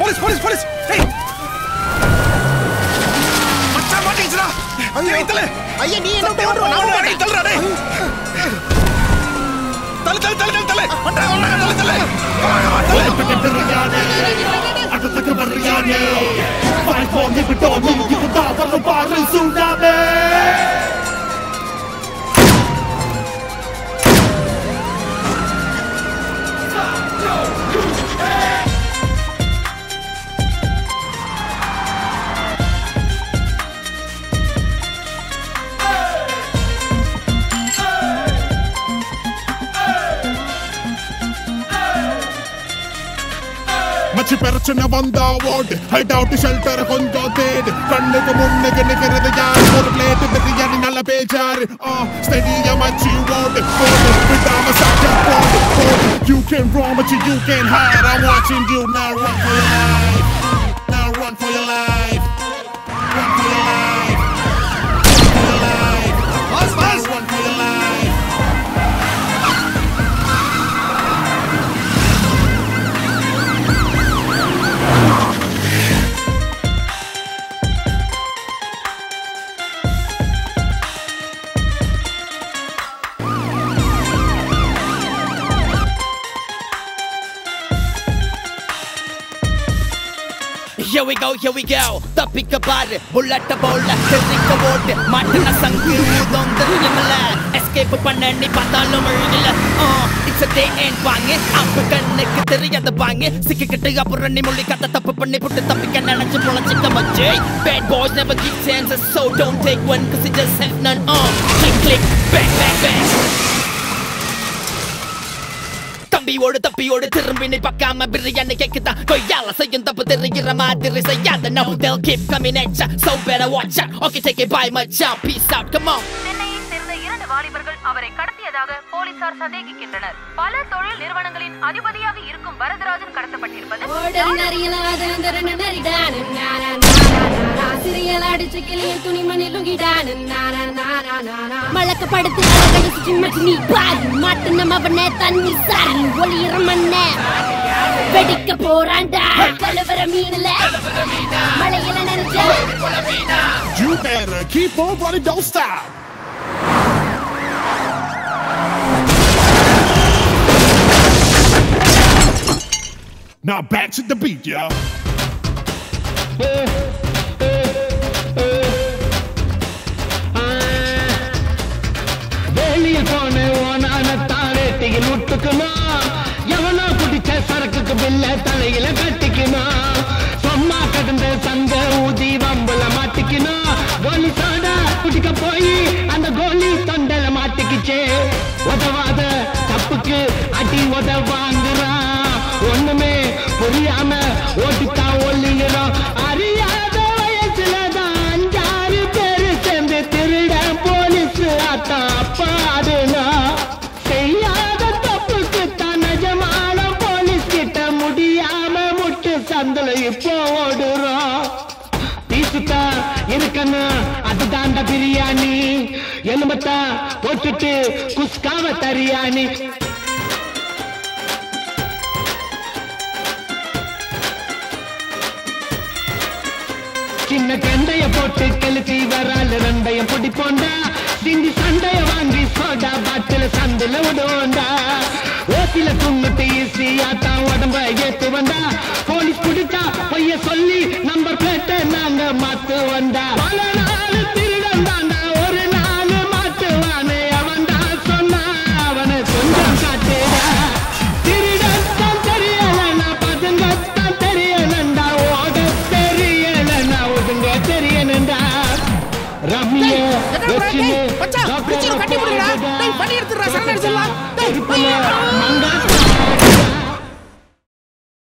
Police police police. ஏய். மச்சான் மாட்டிக்கிச்சுடா. ஐயோ. தல ஐயா நீ என்ன ஓடுற நான் மாட்டேன். தள்ளுடா டேய் தள்ளு தள்ளு தள்ளு தள்ளு. தள்ளு வந்தாங்க வந்தாங்க தள்ளு. தள்ளு Come on, come on, தள்ளு மச்சி பிரச்சனை வந்தா ஓடு ஹைட் அவுட் ஷெல்டர் கொஞ்சம் தேடு கண்ணுக்கு முன்னுக்கு நிக்கிறது யார் ஒரு பிளேட் பிரியாணி நல்ல பேச்சாரு ஸ்டெடியா மச்சி ஓடு போடு விடாம சாப்பிட்டு போடு போடு You can run but you can hide I'm watching you now run for your life Now run for your life Run for your life Here we go, here we go. தப்பிக்க பாரு புல்லட்ட போல தெரிக்க போட்டு மாட்டின சங்கு ஊதம் தெரியுமில்ல எஸ்கேப் பண்ண நீ பார்த்தாலும் முழுகல இட்ஸ் டே அண்ட் வாங்க அப்ப கண்ணுக்கு தெரியாத வாங்க சிக்கிக்கிட்டு அப்புறம் நீ மொழி கத்த தப்பு பண்ணி புட்டு தப்பிக்க நினைச்சு பொழைச்சிக்க மச்சே Bad boys never give chances so don't take one cause you just have none. Uh, click click. Bang bang bang. தம்பியோடு தப்பியோடு திரும்பி நீ பார்க்காம பிரியாணி கேக்குதா? கொய்யால செய்யும் தப்பு தெரிகிற மாதிரி செய்யாத no they'll keep coming at ya. So better watch out. Okay take it by my jump peace out. Come on. சேர்ந்த இரண்டு வாலிபர்கள் அவரை கடத்தியதாக போலீசார் சந்தேகிக்கின்றனர். பல தொழில் நிறுவனங்களின் அதிபதியாக இருக்கும் வரதராஜன் கடத்தப்பட்டிருப்பது சிறியல் அடிச்சு கிளிய துணிமணி லுங்கிடானு நானா நானா நானா மழக்க படுத்து அழகடிச்சு சிம்மச்சு நீ பாரு. மாட்டு நம்ம அவனே தண்ணி சாரி ஒளியிற மண்ணே வெடிக்க போறான்டா. கழுவற மீன்ல. மழையில நினைச்சா. You better keep on running, don't stop. Now back to the beat, y'all. வெளிய கட்டிக்குமா எவனோ குடிச்ச சரக்குக்கு பில்ல தலையில கட்டிக்குமா? சும்மா கடந்த சங்க ஊதி வம்புல மாட்டிக்கணும் கோலி சோடா குடிக்க போய் அந்த கோலி தொண்டல மாட்டிக்கிச்சே. உதவாத தப்புக்கு அடி உத வாங்குறான் ஒண்ணுமே புரியாம ஓட்டித்தான் ஒல்லிகிறோம் அறியாத வயசுல தான் அஞ்சாறு பேரு சேர்ந்து திருட போலீஸ் ஆத்தான் சந்தல இப்போ ஓடுறோம் பீசுத்தா இருக்கணும் அதுதான் பிரியாணி. எலும்பத்தா போட்டுட்டு குஸ்காவ தரியாணி. சின்ன கெண்டைய போட்டு கெளுத்தி வரால் ரெண்டையும் பொடி போண்டா. சிந்தி சண்டைய வாங்கி சோடா பாட்டில சந்தில விடுவோண்டா ஓசில துண்ணுட்டு தான் உடம்ப ஏத்து வந்தா போலீஸ் பிடிச்சா பொய்ய சொல்லி நம்பர் பிளேட்ட நாங்க மாத்து வந்தா. பல நாள் திருடன் தாண்டா ஒரு நாள் மாட்டுவானே அவன் தான் சொன்னா அவனை கொஞ்சம் காட்டுடா. திருடன் தான் தெரியலன்னா பதுங்கத்தான் தெரியலண்டா ஓட தெரியலன்னா ஒதுங்க மங்கா